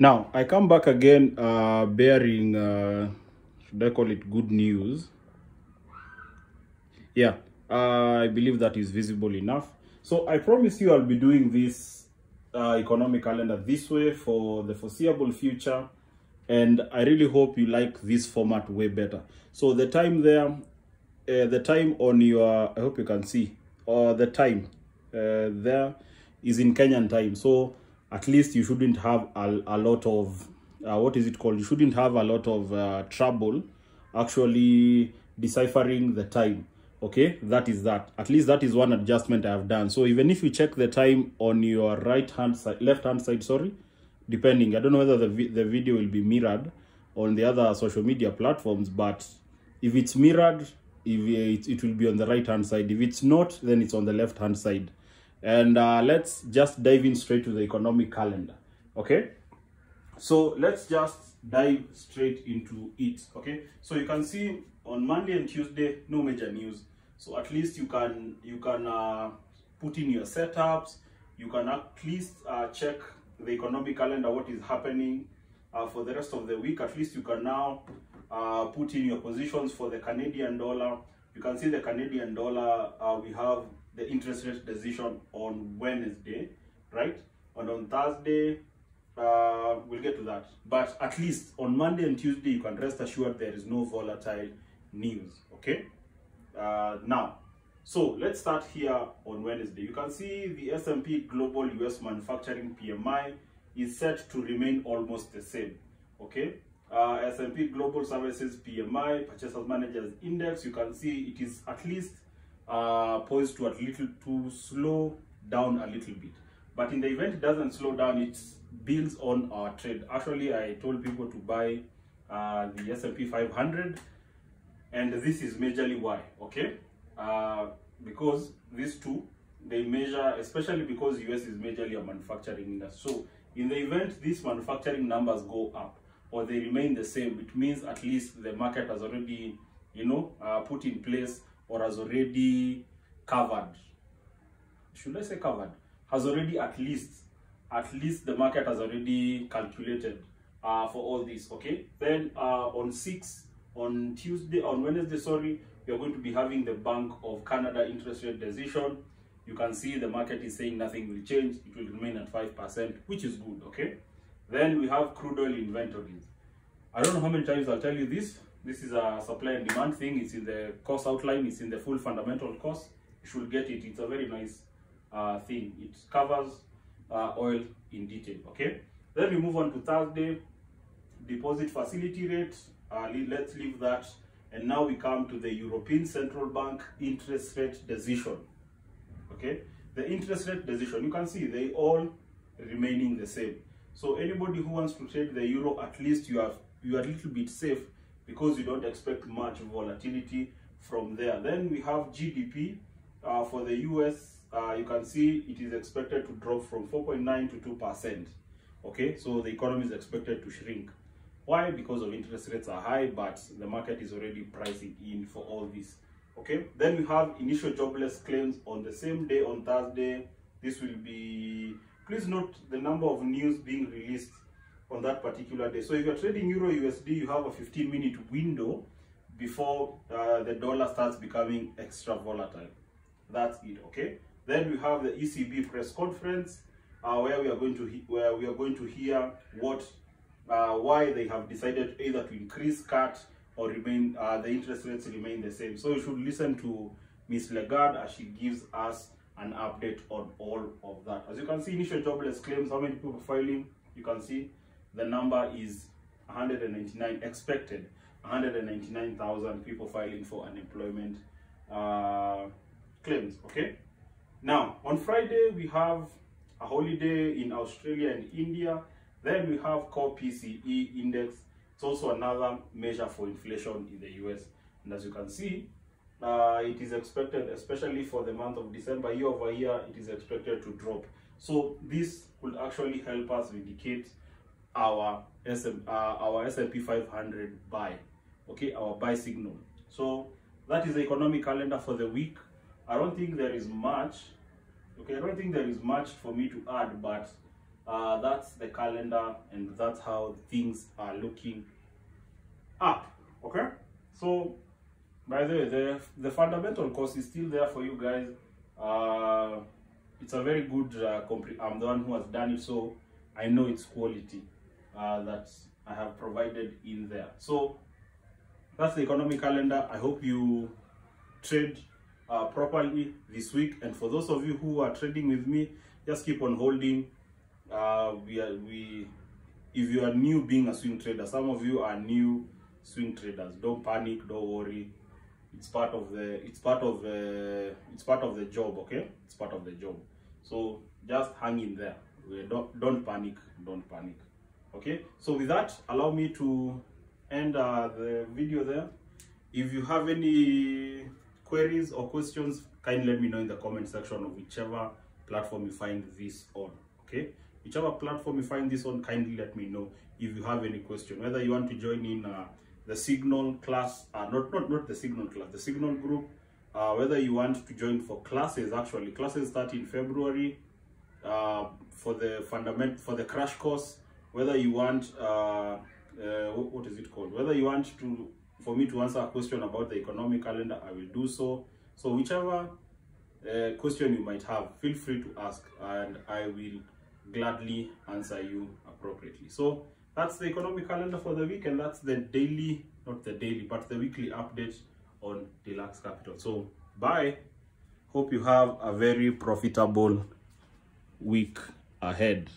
Now, I come back again uh, bearing, uh, should I call it good news? Yeah, uh, I believe that is visible enough. So I promise you I'll be doing this uh, economic calendar this way for the foreseeable future. And I really hope you like this format way better. So the time there, uh, the time on your, I hope you can see, or the time uh, there is in Kenyan time. So at least you shouldn't have a, a lot of, uh, what is it called? You shouldn't have a lot of uh, trouble actually deciphering the time okay? That is that. At least that is one adjustment i have done. So even if you check the time on your right hand side left hand side sorry depending. I don't know whether the, vi the video will be mirrored on the other social media platforms but if it's mirrored if it, it will be on the right hand side. If it's not then it's on the left hand side and uh, let's just dive in straight to the economic calendar okay? So let's just dive straight into it okay? So you can see on monday and tuesday no major news. So at least you can you can uh, put in your setups. You can at least uh, check the economic calendar what is happening uh, for the rest of the week. At least you can now uh, put in your positions for the canadian dollar. You can see the canadian dollar uh, we have the interest rate decision on wednesday right and on thursday uh, we'll get to that. But at least on Monday and Tuesday, you can rest assured there is no volatile news. Okay. Uh, now, so let's start here on Wednesday. You can see the S&P Global US Manufacturing PMI is set to remain almost the same. Okay. Uh, S&P Global Services PMI, Purchasers Managers Index, you can see it is at least uh, poised to a little to slow down a little bit. But in the event it doesn't slow down, it builds on our trade. Actually, I told people to buy uh, the S&P 500, and this is majorly why. Okay, uh, because these two they measure, especially because US is majorly a manufacturing industry. So in the event these manufacturing numbers go up or they remain the same, it means at least the market has already, you know, uh, put in place or has already covered. Should I say covered? Has already at least, at least the market has already calculated uh, for all this. Okay. Then uh, on six, on Tuesday, on Wednesday, sorry, are going to be having the Bank of Canada interest rate decision. You can see the market is saying nothing will change. It will remain at 5%, which is good. Okay. Then we have crude oil inventories. I don't know how many times I'll tell you this. This is a supply and demand thing. It's in the course outline. It's in the full fundamental course. You should get it. It's a very nice uh, thing. It covers uh, oil in detail. Okay. Then we move on to Thursday. Deposit facility rate. Uh, let's leave that. And now we come to the European Central Bank interest rate decision. Okay. The interest rate decision. You can see they all remaining the same. So anybody who wants to trade the euro, at least you have you are a little bit safe because you don't expect much volatility from there. Then we have GDP uh, for the US. Uh, you can see it is expected to drop from 4.9 to 2 percent. Okay, so the economy is expected to shrink. Why? Because of interest rates are high, but the market is already pricing in for all this. Okay, then we have initial jobless claims on the same day on Thursday. This will be please note the number of news being released on that particular day. So if you're trading Euro USD, you have a 15 minute window before uh, the dollar starts becoming extra volatile. That's it, okay? Then we have the ECB press conference uh, where we are going to where we are going to hear what uh, why they have decided either to increase, cut, or remain uh, the interest rates remain the same. So you should listen to Miss Lagarde as she gives us an update on all of that. As you can see, initial jobless claims, how many people filing? You can see the number is 199 expected 199,000 people filing for unemployment uh, claims. Okay. Now on Friday we have a holiday in Australia and India. Then we have core PCE index. It's also another measure for inflation in the US. And as you can see, uh, it is expected, especially for the month of December, year over year, it is expected to drop. So this could actually help us indicate our SM, uh, our S&P 500 buy, okay, our buy signal. So that is the economic calendar for the week. I don't think there is much, okay, I don't think there is much for me to add, but uh, that's the calendar and that's how things are looking up okay so by the way the the fundamental course is still there for you guys uh it's a very good uh, i'm the one who has done it so i know it's quality uh, that i have provided in there. So that's the economic calendar. I hope you trade uh, properly this week. And for those of you who are trading with me just keep on holding. Uh, we are we if you are new being a swing trader some of you are new swing traders. Don't panic don't worry. It's part of the it's part of the it's part of the job okay? It's part of the job. So just hang in there. We don't don't panic don't panic okay? So with that allow me to end uh, the video there. If you have any queries or questions kindly let me know in the comment section of whichever platform you find this on. Okay? Whichever platform you find this on kindly let me know if you have any question. Whether you want to join in uh, the signal class uh, not not not the signal class the signal group uh, whether you want to join for classes actually classes start in february uh, for the fundament for the crash course whether you want uh, uh, what, is it called? Whether you want to for me to answer a question about the economic calendar i will do so. So whichever uh, question you might have feel free to ask and i will gladly answer you appropriately. So that's the economic calendar for the week and that's the daily not the daily but the weekly update on Delaxe Capital. So bye. Hope you have a very profitable week ahead